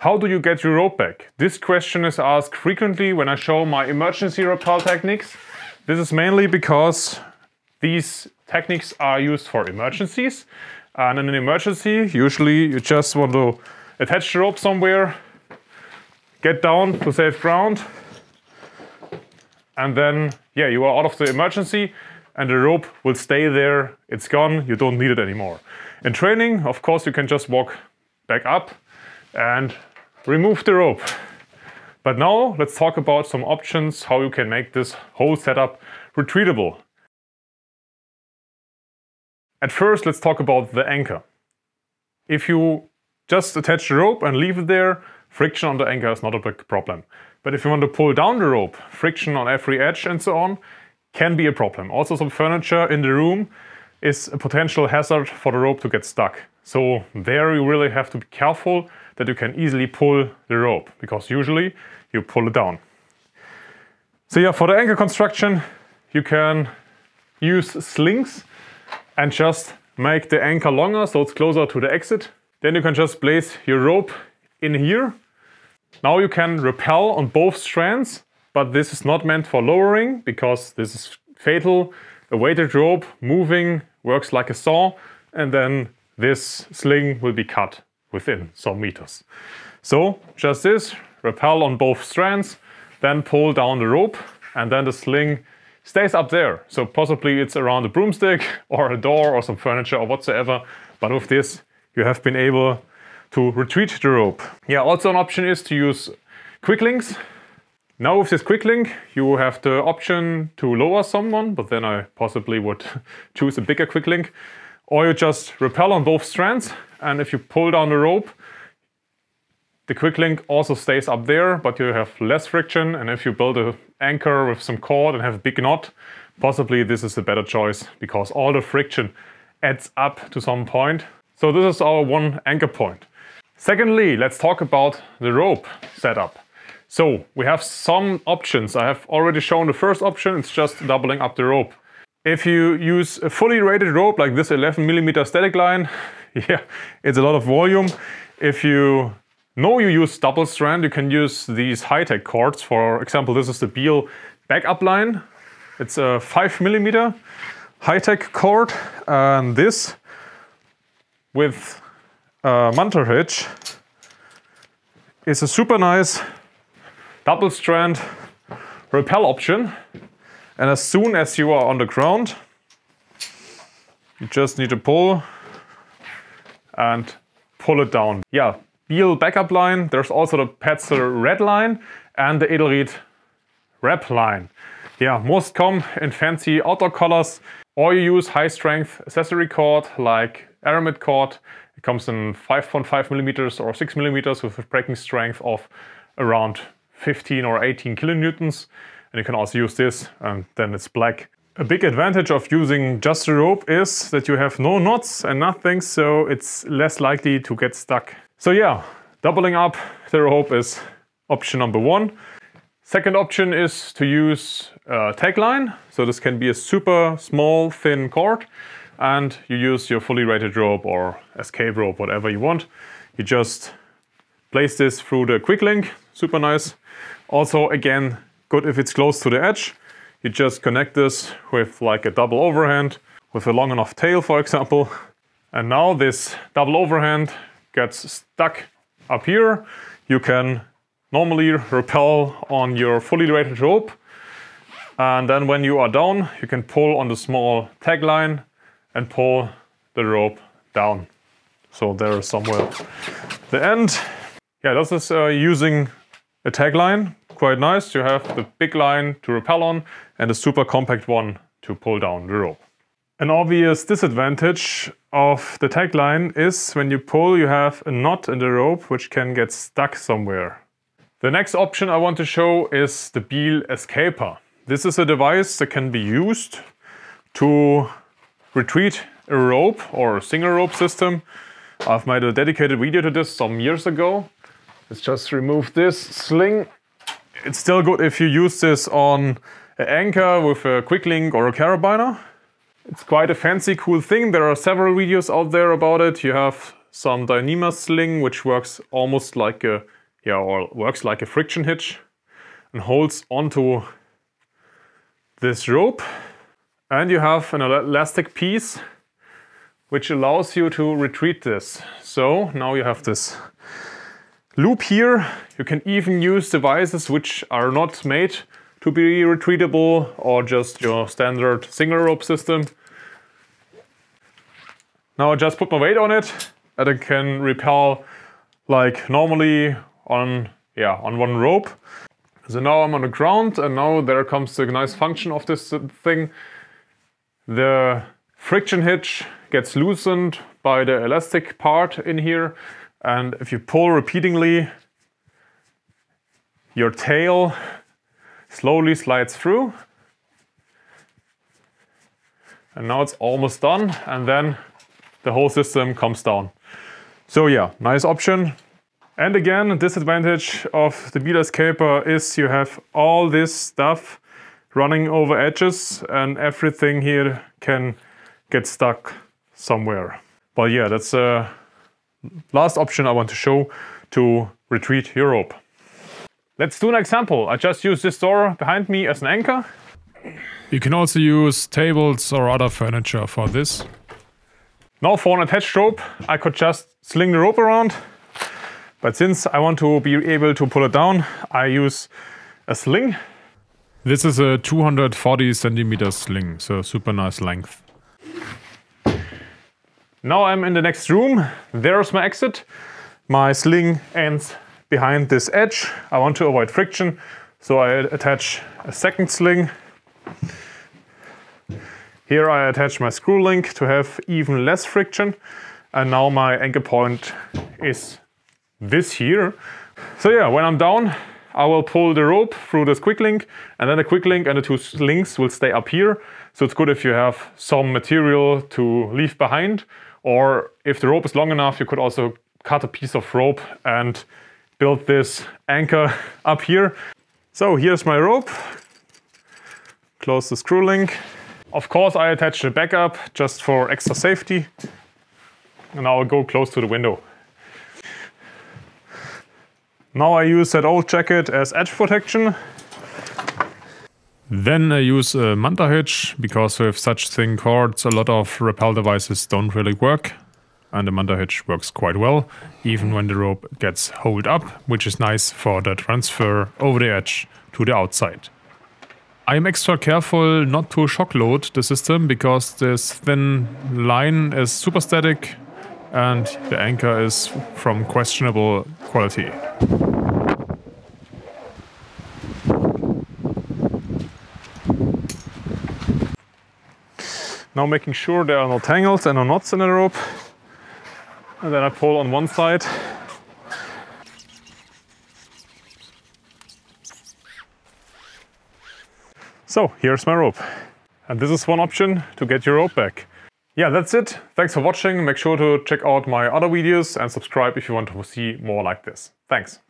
How do you get your rope back? This question is asked frequently when I show my emergency rappel techniques. This is mainly because these techniques are used for emergencies. And in an emergency, usually you just want to attach the rope somewhere, get down to safe ground, and then, yeah, you are out of the emergency and the rope will stay there. It's gone. You don't need it anymore. In training, of course, you can just walk back up and remove the rope. But now let's talk about some options how you can make this whole setup retreatable. At first, let's talk about the anchor. If you just attach the rope and leave it there, friction on the anchor is not a big problem. But if you want to pull down the rope, friction on every edge and so on can be a problem. Also some furniture in the room is a potential hazard for the rope to get stuck. So there you really have to be careful that you can easily pull the rope because usually you pull it down. So yeah, for the anchor construction, you can use slings and just make the anchor longer so it's closer to the exit. Then you can just place your rope in here. Now you can rappel on both strands, but this is not meant for lowering because this is fatal. A weighted rope moving works like a saw and then this sling will be cut within some meters. So just this, rappel on both strands, then pull down the rope and then the sling stays up there. So possibly it's around a broomstick or a door or some furniture or whatsoever. But with this, you have been able to retreat the rope. Yeah, also an option is to use quick links. Now with this quick link, you have the option to lower someone, but then I possibly would choose a bigger quick link. Or you just rappel on both strands, and if you pull down the rope, the quick link also stays up there, but you have less friction. And if you build an anchor with some cord and have a big knot, possibly this is a better choice because all the friction adds up to some point. So this is our one anchor point. Secondly, let's talk about the rope setup. So we have some options. I have already shown the first option, it's just doubling up the rope. If you use a fully rated rope like this 11 millimeter static line, yeah, it's a lot of volume. If you know you use double strand, you can use these high-tech cords. For example, this is the Beal backup line. It's a 5 millimeter high-tech cord. And this with uh, a Munter hitch is a super nice double strand rappel option. And as soon as you are on the ground, you just need to pull and pull it down. Yeah, Beal backup line. There's also the Petzl RAD line and the Edelrid RAP line. Yeah, most come in fancy outdoor colors or you use high strength accessory cord like Aramid cord. It comes in 5.5 millimeters or 6 millimeters with a breaking strength of around 15 or 18 kilonewtons. And you can also use this and then it's black. A big advantage of using just a rope is that you have no knots and nothing, so it's less likely to get stuck. So yeah, doubling up the rope is option number one. Second option is to use a tag line. So this can be a super small, thin cord and you use your fully rated rope or escape rope, whatever you want. You just place this through the quick link, super nice. Also, again, Good if it's close to the edge. You just connect this with like a double overhand with a long enough tail, for example. And now this double overhand gets stuck up here. You can normally rappel on your fully rated rope. And then when you are down, you can pull on the small tag line and pull the rope down. So there is somewhere the end. Yeah, this is uh, using a tag line quite nice. You have the big line to rappel on and a super compact one to pull down the rope. An obvious disadvantage of the tag line is when you pull you have a knot in the rope which can get stuck somewhere. The next option I want to show is the Beal Escaper. This is a device that can be used to retreat a rope or a single rope system. I've made a dedicated video to this some years ago. Let's just remove this sling it's still good if you use this on an anchor with a quick link or a carabiner. It's quite a fancy, cool thing. There are several videos out there about it. You have some Dyneema sling, which works almost like a, yeah, or works like a friction hitch and holds onto this rope. And you have an elastic piece which allows you to retreat this. So now you have this loop here. You can even use devices which are not made to be retreatable or just your standard single rope system. Now I just put my weight on it and it can rappel like normally on yeah on one rope. So now I'm on the ground and now there comes the nice function of this uh, thing. The friction hitch gets loosened by the elastic part in here and if you pull repeatedly your tail slowly slides through and now it's almost done and then the whole system comes down. So yeah, nice option. And again, disadvantage of the Beal Escaper is you have all this stuff running over edges and everything here can get stuck somewhere. But yeah, that's the last option I want to show to retreat your rope. Let's do an example. I just use this door behind me as an anchor. You can also use tables or other furniture for this. Now for an attached rope, I could just sling the rope around. But since I want to be able to pull it down, I use a sling. This is a 240 centimeter sling, so super nice length. Now I'm in the next room. There's my exit. My sling ends behind this edge. I want to avoid friction, so I attach a second sling. Here I attach my screw link to have even less friction. And now my anchor point is this here. So yeah, when I'm down, I will pull the rope through this quick link and then the quick link and the two slings will stay up here. So it's good if you have some material to leave behind or if the rope is long enough, you could also cut a piece of rope and build this anchor up here. So here's my rope. Close the screw link. Of course, I attach the backup just for extra safety. And I'll go close to the window. Now I use that old jacket as edge protection. Then I use a Munter hitch, because with such thin cords a lot of rappel devices don't really work. And the Munter hitch works quite well, even when the rope gets holed up, which is nice for the transfer over the edge to the outside. I'm extra careful not to shock load the system because this thin line is super static and the anchor is from questionable quality. Now making sure there are no tangles and no knots in the rope. And then I pull on one side. So here's my rope. And this is one option to get your rope back. Yeah, that's it. Thanks for watching. Make sure to check out my other videos and subscribe if you want to see more like this. Thanks.